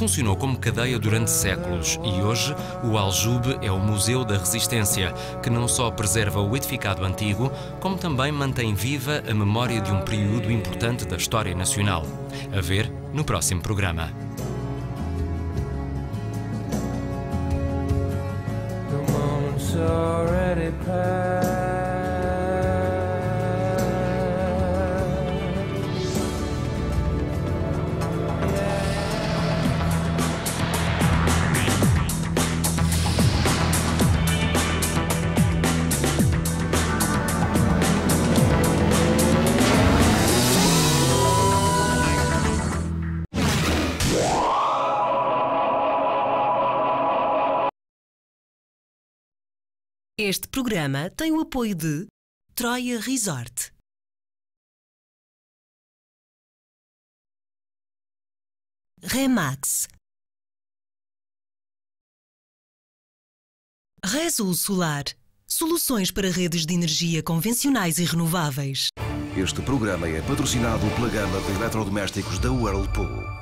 funcionou como cadeia durante séculos e hoje o Aljube é o Museu da Resistência, que não só preserva o edificado antigo, como também mantém viva a memória de um período importante da história nacional. A ver no próximo programa. Este programa tem o apoio de Troia Resort. Remax. Resul Solar. Soluções para redes de energia convencionais e renováveis. Este programa é patrocinado pela gama de eletrodomésticos da Whirlpool.